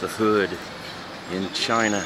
The hood in China.